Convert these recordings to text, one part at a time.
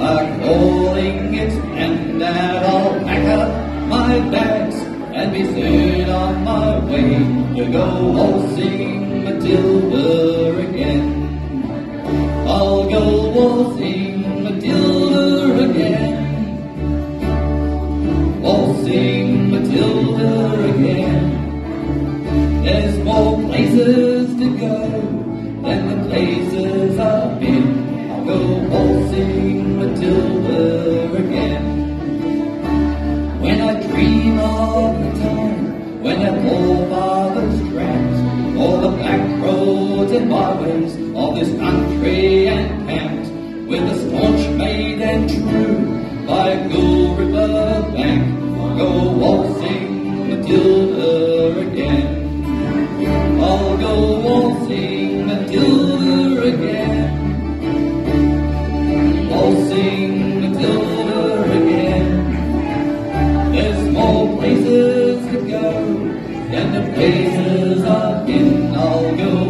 are calling it, and that I'll pack up my bags and be soon on my way to go waltzing Matilda again. I'll go waltzing Matilda again. Waltzing Matilda again. There's more places to go than the place. When our forefathers tramped all the black roads and byways of this country and camped with a staunch and true by a cool river bank. Go waltzing Matilda again. I'll go waltzing Matilda again. Waltzing Matilda again. There's more places go than the places I've been. I'll go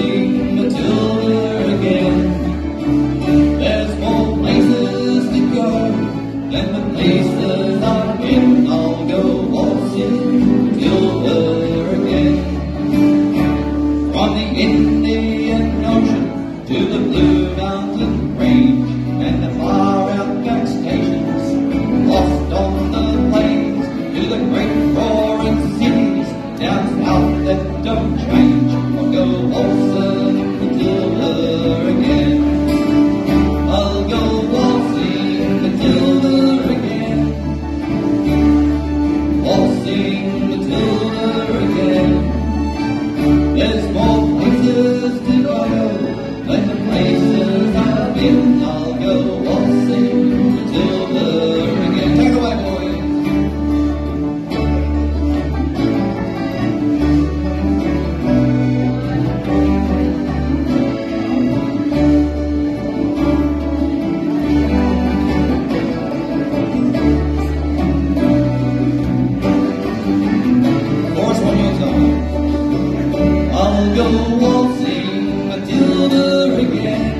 Waltzing I'll go waltzing Matilda again.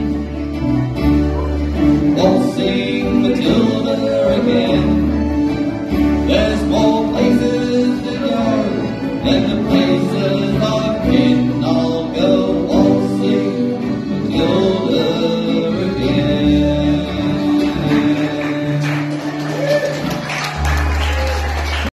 Waltzing Matilda again. There's more places